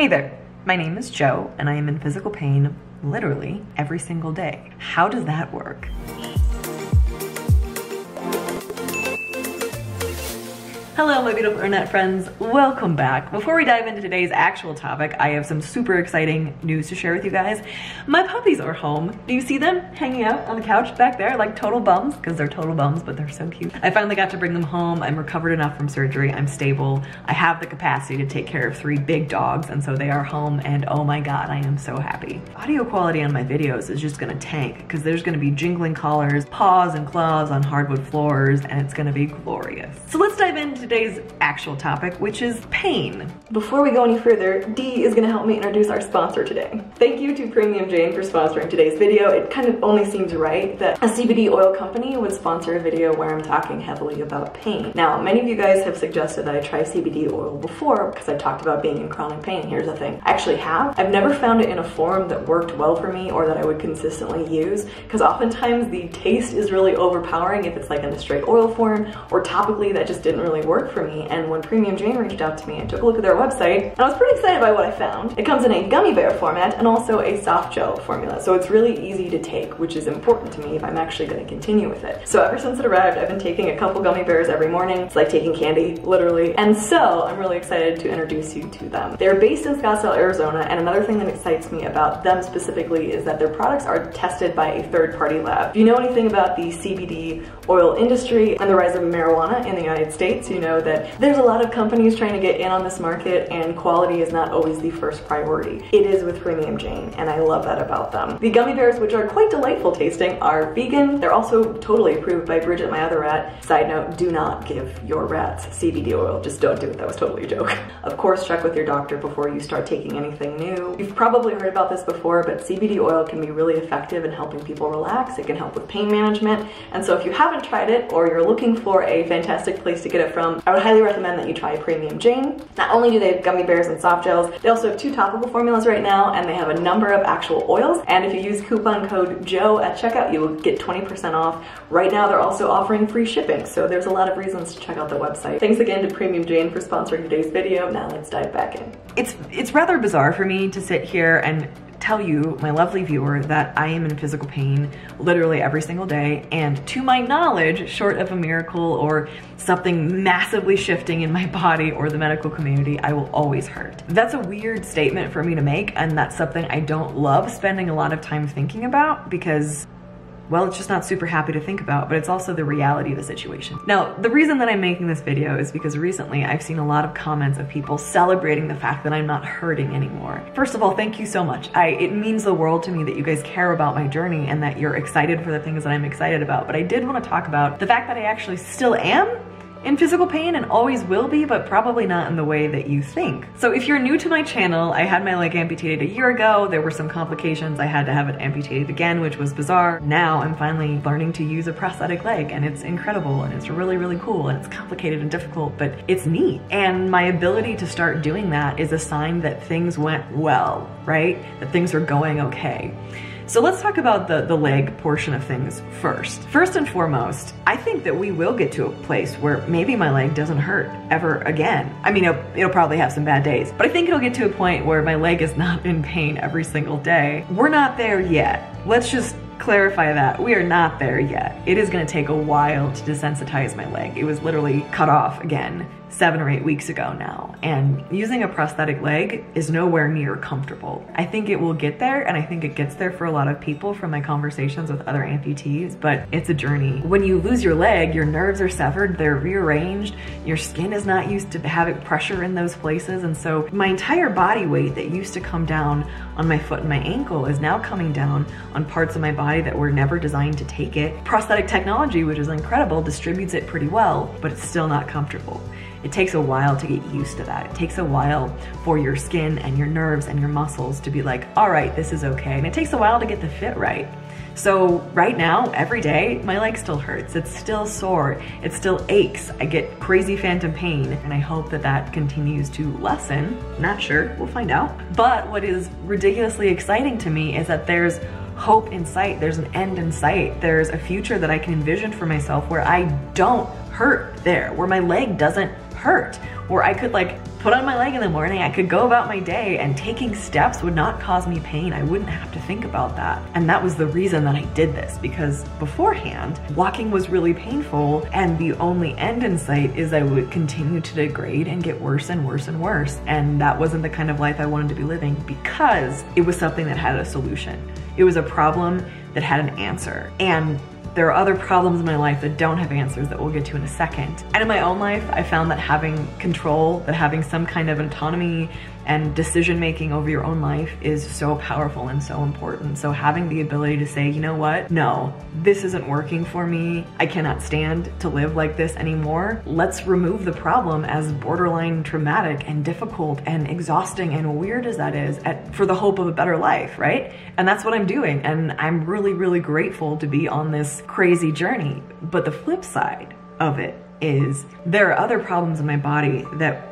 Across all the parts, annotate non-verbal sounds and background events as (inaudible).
Hey there, my name is Jo and I am in physical pain literally every single day. How does that work? Hello, my beautiful internet friends. Welcome back. Before we dive into today's actual topic, I have some super exciting news to share with you guys. My puppies are home. Do you see them hanging out on the couch back there like total bums? Because they're total bums, but they're so cute. I finally got to bring them home. I'm recovered enough from surgery. I'm stable. I have the capacity to take care of three big dogs, and so they are home, and oh my god, I am so happy. Audio quality on my videos is just gonna tank because there's gonna be jingling collars, paws and claws on hardwood floors, and it's gonna be glorious. So let's dive into today's actual topic, which is pain. Before we go any further, Dee is gonna help me introduce our sponsor today. Thank you to Premium Jane for sponsoring today's video. It kind of only seems right that a CBD oil company would sponsor a video where I'm talking heavily about pain. Now, many of you guys have suggested that I try CBD oil before because I've talked about being in chronic pain. Here's the thing, I actually have. I've never found it in a form that worked well for me or that I would consistently use because oftentimes the taste is really overpowering if it's like in a straight oil form or topically that just didn't really work for me. And when Premium Jane reached out to me, I took a look at their website and I was pretty excited by what I found. It comes in a gummy bear format and also a soft gel formula. So it's really easy to take, which is important to me if I'm actually gonna continue with it. So ever since it arrived, I've been taking a couple gummy bears every morning. It's like taking candy, literally. And so I'm really excited to introduce you to them. They're based in Scottsdale, Arizona. And another thing that excites me about them specifically is that their products are tested by a third party lab. If you know anything about the CBD oil industry and the rise of marijuana in the United States, you know that there's a lot of companies trying to get in on this market and quality is not always the first priority. It is with Premium Jane and I love that about them. The gummy bears, which are quite delightful tasting, are vegan. They're also totally approved by Bridget, my other rat. Side note, do not give your rats CBD oil. Just don't do it. That was totally a joke. (laughs) Of course, check with your doctor before you start taking anything new. You've probably heard about this before, but CBD oil can be really effective in helping people relax. It can help with pain management. And so if you haven't tried it or you're looking for a fantastic place to get it from, Um, I would highly recommend that you try Premium Jane. Not only do they have gummy bears and soft gels, they also have two topical formulas right now and they have a number of actual oils. And if you use coupon code JO at checkout, you will get 20% off. Right now, they're also offering free shipping. So there's a lot of reasons to check out the website. Thanks again to Premium Jane for sponsoring today's video. Now let's dive back in. It's, it's rather bizarre for me to sit here and tell you, my lovely viewer, that I am in physical pain literally every single day. And to my knowledge, short of a miracle or something massively shifting in my (laughs) body or the medical community, I will always hurt. That's a weird statement for me to make. And that's something I don't love spending a lot of time thinking about because well, it's just not super happy to think about, but it's also the reality of the situation. Now, the reason that I'm making this video is because recently I've seen a lot of comments of people celebrating the fact that I'm not hurting anymore. First of all, thank you so much. I, it means the world to me that you guys care about my journey and that you're excited for the things that I'm excited about. But I did want to talk about the fact that I actually still am in physical pain and always will be, but probably not in the way that you think. So if you're new to my channel, I had my leg amputated a year ago. There were some complications. I had to have it amputated again, which was bizarre. Now I'm finally learning to use a prosthetic leg and it's incredible and it's really, really cool and it's complicated and difficult, but it's neat. And my ability to start doing that is a sign that things went well, right? That things are going okay. So let's talk about the, the leg portion of things first. First and foremost, I think that we will get to a place where maybe my leg doesn't hurt ever again. I mean, it'll, it'll probably have some bad days, but I think it'll get to a point where my leg is (laughs) not in pain every single day. We're not there yet. Let's just clarify that. We are not there yet. It is gonna take a while to desensitize my leg. It was literally cut off again seven or eight weeks ago now. And using a prosthetic leg is nowhere near comfortable. I think it will get there and I think it gets there for a lot of people from my conversations with other amputees, but it's a journey. When you lose your leg, your nerves are severed, they're rearranged, your skin is not used to having pressure in those places. And so my entire body weight that used to come down on my foot and my ankle is now coming down on parts of my body that were never designed to take it. Prosthetic technology, which is incredible, distributes it pretty well, but it's still not comfortable. It takes a while to get used to that. It takes a while for your skin and your nerves and your muscles to be like, all right, this is okay. And it takes a while to get the fit right. So right now, every day, my leg still hurts. It's still sore. It still aches. I get crazy phantom pain and I hope that that continues to lessen. Not sure, we'll find out. But what is ridiculously exciting to me is that there's hope in sight. There's an end in sight. There's a future that I can envision for myself where I don't hurt there, where my leg doesn't hurt, where I could like put on my leg in the morning, I could go about my day and taking steps would not cause me pain. I wouldn't have to think about that. And that was the reason that I did this because beforehand, walking was really painful and the only end in sight is I would continue to degrade and get worse and worse and worse. And that wasn't the kind of life I wanted to be living because it was something that had a solution. It was a problem that had an answer. And there are other problems in my life that don't have answers that we'll get to in a second. And in my own life, I found that having control, that having some kind of autonomy and decision making over your own life is so powerful and so important. So having the ability to say, you know what? No, this isn't working for me. I cannot stand to live like this anymore. Let's remove the problem as borderline traumatic and difficult and exhausting and weird as that is at, for the hope of a better life, right? And that's what I'm doing. And I'm really, really grateful to be on this crazy journey. But the flip side of it is there are other problems in my body that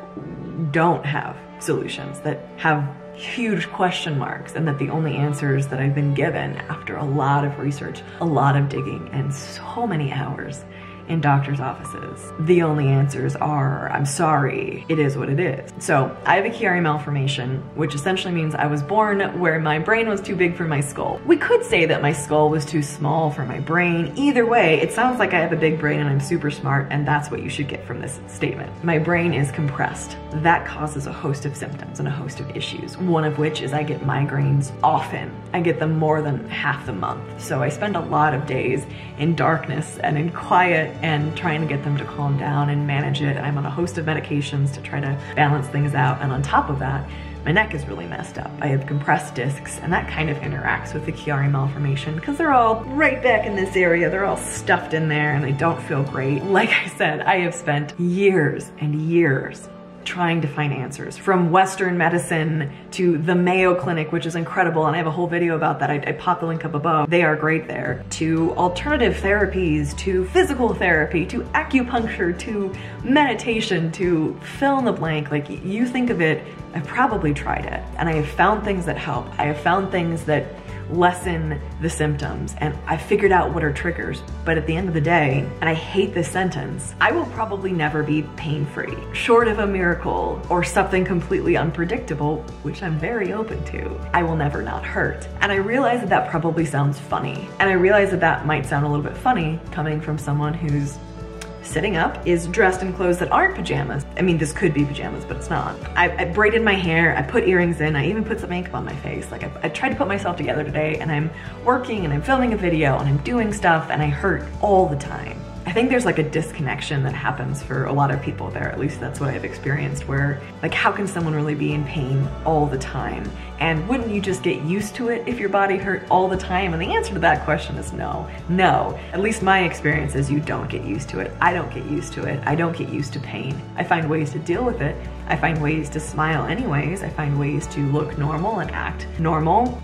don't have solutions, that have huge question marks, and that the only answers that I've been given after a lot of research, a lot of digging, and so many hours in doctor's offices. The only answers are, I'm sorry, it is what it is. So I have a Chiari malformation, which essentially means I was born where my brain was too big for my skull. We could say that my skull was too small for my brain. Either way, it sounds like I have a big brain and I'm super smart, and that's what you should get from this statement. My brain is compressed. That causes a host of symptoms and a host of issues, one of which is I get migraines often. I get them more than half the month. So I spend a lot of days in darkness and in quiet and trying to get them to calm down and manage it. I'm on a host of medications to try to balance things out. And on top of that, my neck is really messed up. I have compressed discs and that kind of interacts with the Chiari malformation because they're all right back in this area. They're all stuffed in there and they don't feel great. Like I said, I have spent years and years trying to find answers from Western medicine to the Mayo Clinic, which is incredible. And I have a whole video about that. I, I pop the link up above. They are great there to alternative therapies, to physical therapy, to acupuncture, to meditation, to fill in the blank. Like you think of it, I've probably tried it and I have found things that help. I have found things that lessen the symptoms and I figured out what are triggers. But at the end of the day, and I hate this sentence, I will probably never be pain free. Short of a miracle or something completely unpredictable, which I'm very open to, I will never not hurt. And I realize that that probably sounds funny. And I realize that that might sound a little bit funny coming from someone who's sitting up is dressed in clothes that aren't pajamas. I mean, this could be pajamas, but it's not. I, I braided my hair, I put earrings in, I even put some makeup on my face. Like I, I tried to put myself together today and I'm working and I'm filming a video and I'm doing stuff and I hurt all the time. I think there's like a disconnection that happens for a lot of people there, at least that's what I've experienced, where like how can someone really be in pain all the time? And wouldn't you just get used to it if your body hurt all the time? And the answer to that question is no. No. At least my experience is you don't get used to it. I don't get used to it. I don't get used to pain. I find ways to deal with it. I find ways to smile anyways. I find ways to look normal and act normal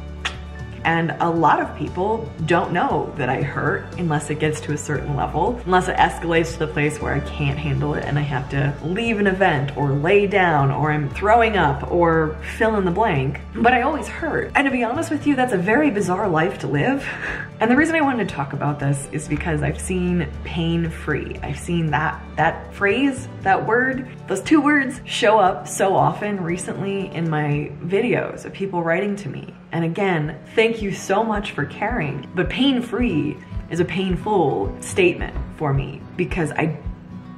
and a lot of people don't know that I hurt unless it gets to a certain level, unless it escalates to the place where I can't handle it and I have to leave an event or lay down or I'm throwing up or fill in the blank. But I always hurt. And to be honest with you, that's a very bizarre life to live. (laughs) And the reason I wanted to talk about this is because I've seen pain free. I've seen that that phrase, that word, those two words show up so often recently in my videos of people writing to me. And again, thank you so much for caring. But pain free is a painful statement for me because I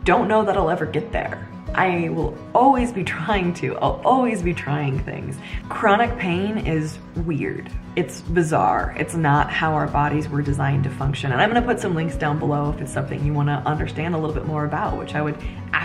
don't know that I'll ever get there. I will always be trying to, I'll always be trying things. Chronic pain is weird. It's bizarre. It's not how our bodies were designed to function. And I'm gonna put some links down below if it's something you wanna understand a little bit more about, which I would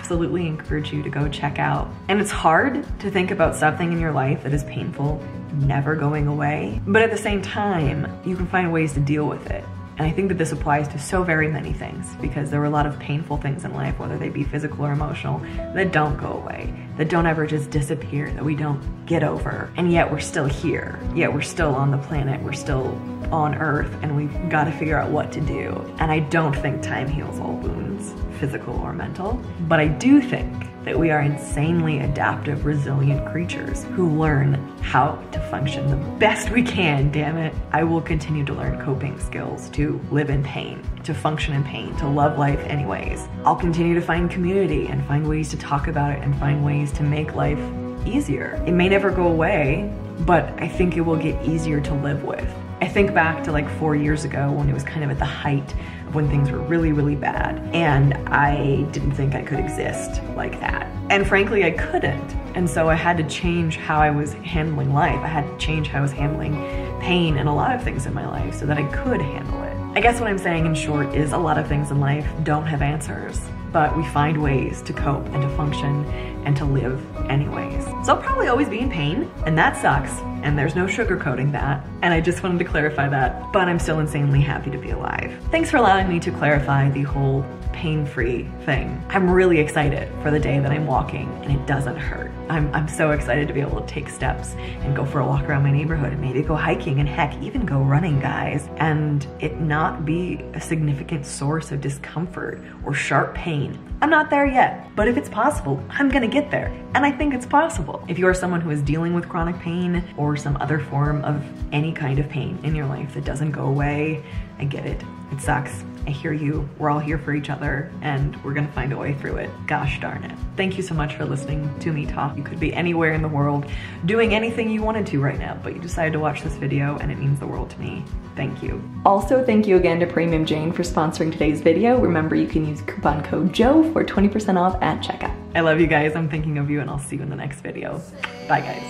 absolutely encourage you to go check out. And it's hard to think about something in your life that is painful never going away, but at the same time, you can find ways to deal with it. And I think that this applies to so very many things because there are a lot of painful things in life, whether they be physical or emotional, that don't go away, that don't ever just disappear, that we don't get over. And yet we're still here, yet we're still on the planet, we're still on Earth, and we've got to figure out what to do. And I don't think time heals all wounds, physical or mental, but I do think that we are insanely adaptive, resilient creatures who learn how to function the best we can, damn it. I will continue to learn coping skills to live in pain, to function in pain, to love life anyways. I'll continue to find community and find ways to talk about it and find ways to make life easier. It may never go away, but I think it will get easier to live with. I think back to like four years ago when it was kind of at the height of when things were really, really bad. And I didn't think I could exist like that. And frankly, I couldn't. And so I had to change how I was handling life. I had to change how I was handling pain and a lot of things in my life so that I could handle it. I guess what I'm saying in short is a lot of things in life don't have answers, but we find ways to cope and to function and to live anyways. So I'll probably always be in pain, and that sucks, and there's no sugarcoating that, and I just wanted to clarify that, but I'm still insanely happy to be alive. Thanks for allowing me to clarify the whole pain-free thing. I'm really excited for the day that I'm walking and it doesn't hurt. I'm, I'm so excited to be able to take steps and go for a walk around my neighborhood and maybe go hiking and heck, even go running, guys, and it not be a significant source of discomfort or sharp pain. I'm not there yet, but if it's possible, I'm gonna get there. And I think it's possible. If you are someone who is dealing with chronic pain or some other form of any kind of pain in your life that doesn't go away, I get it. It sucks. I hear you. We're all here for each other and we're gonna find a way through it. Gosh darn it. Thank you so much for listening to me talk. You could be anywhere in the world doing anything you wanted to right now, but you decided to watch this video and it means the world to me. Thank you. Also, thank you again to Premium Jane for sponsoring today's video. Remember, you can use coupon code JO for 20% off at checkout. I love you guys. I'm thinking of you and I'll see you in the next video. Bye guys.